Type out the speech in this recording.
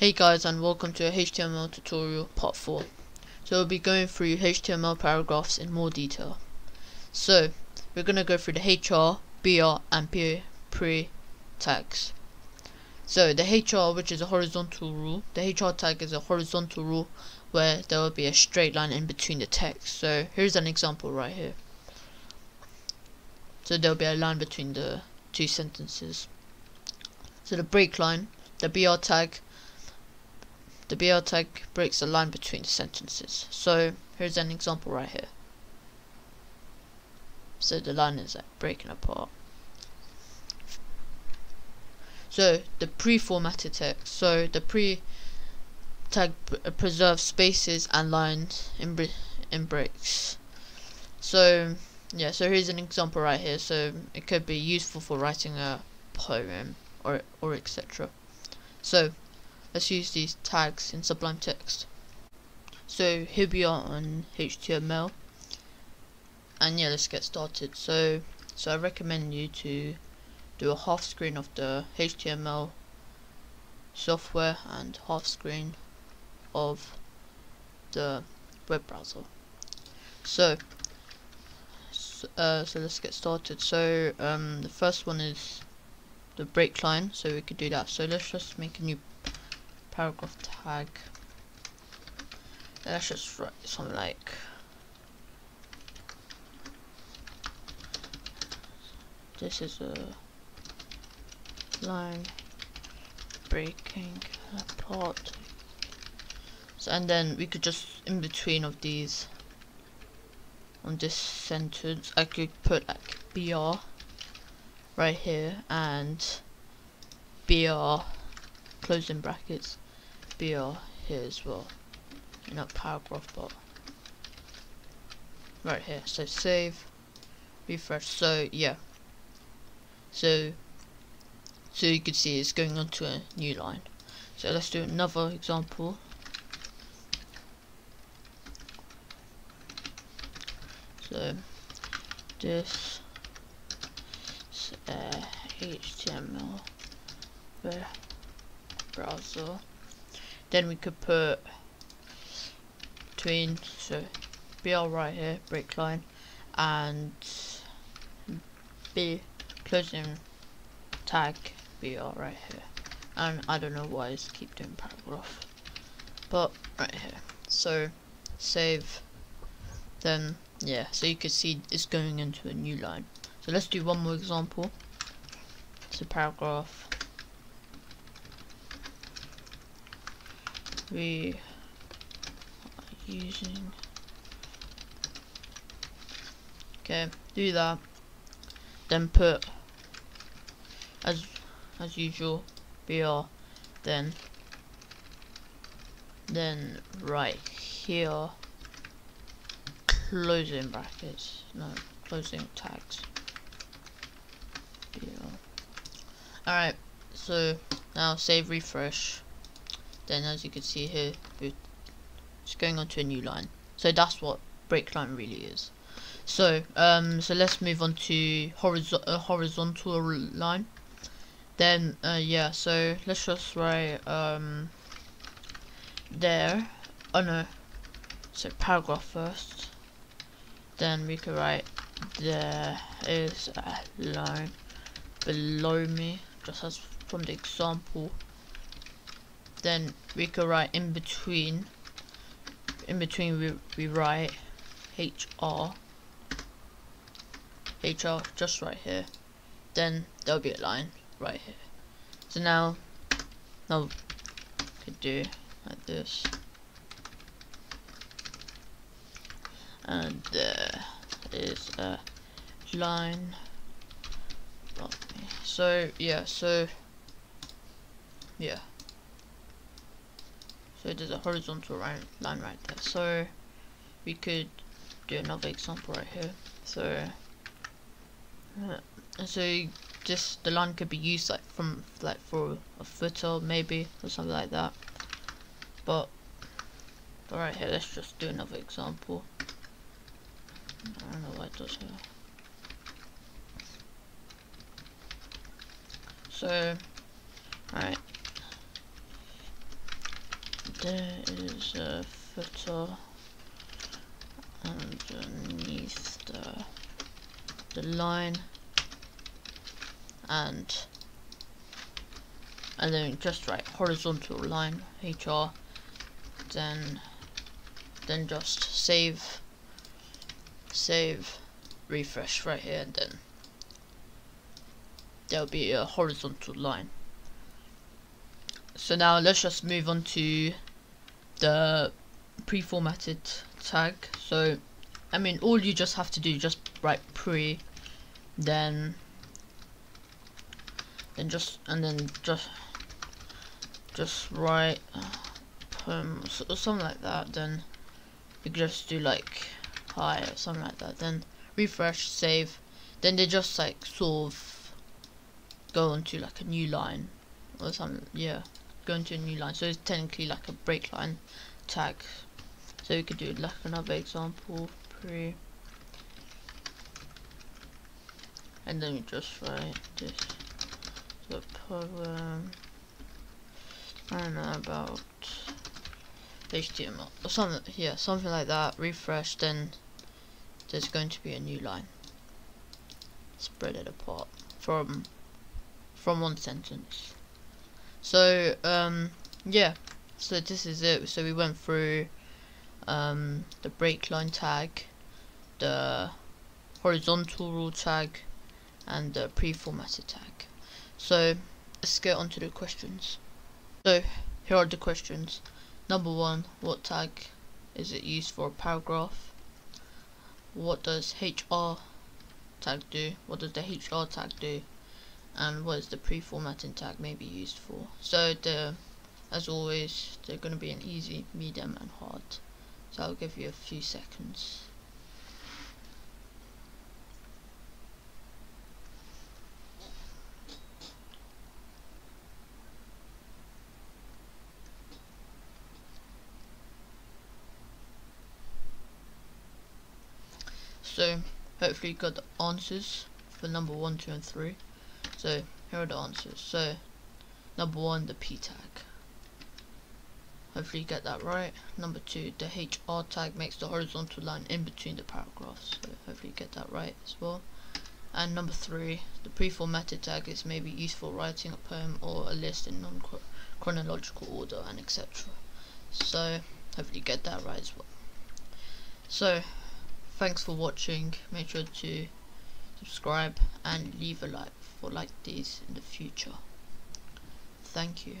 Hey guys and welcome to a HTML tutorial part 4. So we'll be going through HTML paragraphs in more detail. So we're going to go through the HR, BR and P pre tags. So the HR which is a horizontal rule, the HR tag is a horizontal rule where there will be a straight line in between the text. So here's an example right here. So there'll be a line between the two sentences. So the break line, the BR tag the BR tag breaks the line between sentences. So here's an example right here. So the line is like breaking apart. So the pre-formatted text. So the pre tag uh, preserves spaces and lines in in breaks. So yeah, so here's an example right here. So it could be useful for writing a poem or or etc. So let's use these tags in Sublime Text. So here we are on HTML and yeah let's get started. So so I recommend you to do a half screen of the HTML software and half screen of the web browser. So uh, so let's get started. So um, the first one is the break line, so we could do that. So let's just make a new paragraph tag. let's just write something like this is a line breaking apart. So, and then we could just in between of these on this sentence I could put like BR right here and BR closing brackets BR here as well not paragraph but right here. So save refresh. So yeah. So so you can see it's going on to a new line. So let's do another example. So this uh, HTML browser then we could put between so BR right here break line and B closing tag BR right here. And I don't know why I keep doing paragraph but right here. So save then yeah so you can see it's going into a new line. So let's do one more example so paragraph we are using. Okay do that. Then put as as usual br then then right here closing brackets no closing tags. Alright so now save refresh then as you can see here it's going on to a new line. So that's what break line really is. So um so let's move on to horizon a horizontal line. Then uh, yeah so let's just write um there. Oh no. So paragraph first. Then we can write there is a line below me just as from the example then we could write in between in between we, we write HR HR just right here then there'll be a line right here. So now now could do like this. And there is a line. So yeah so yeah so there's a horizontal line, line right there. So we could do another example right here. So uh, so just the line could be used like from like for a footer maybe or something like that. But alright here, let's just do another example. I don't know what it does here. So, alright, there is a footer underneath the the line and and then just write horizontal line hr then then just save save refresh right here and then there'll be a horizontal line. So now let's just move on to the pre-formatted tag. So I mean all you just have to do just write pre then then just and then just just write um, something like that then you just do like hi or something like that then refresh save then they just like sort of go onto like a new line or something yeah go into a new line. So it's technically like a break line tag. So we could do like another example pre and then we just write this. The problem I don't know about HTML or something yeah something like that refresh then there's going to be a new line. Spread it apart from from one sentence so um yeah. So this is it. So we went through um the break line tag the horizontal rule tag and the pre-formatted tag. So let's get on to the questions. So here are the questions. Number one what tag is it used for? A paragraph. What does HR tag do? What does the HR tag do and what is the pre-formatting tag may be used for. So the as always they're going to be an easy medium and hard. So I'll give you a few seconds. So hopefully you got the answers for number 1, 2 and 3. So here are the answers. So number 1 the P tag. Hopefully you get that right. Number 2 the HR tag makes the horizontal line in between the paragraphs. So hopefully you get that right as well. And number 3 the pre-formatted tag is maybe used for writing a poem or a list in non-chronological order and etc. So hopefully you get that right as well. So thanks for watching make sure to subscribe and leave a like for like this in the future. Thank you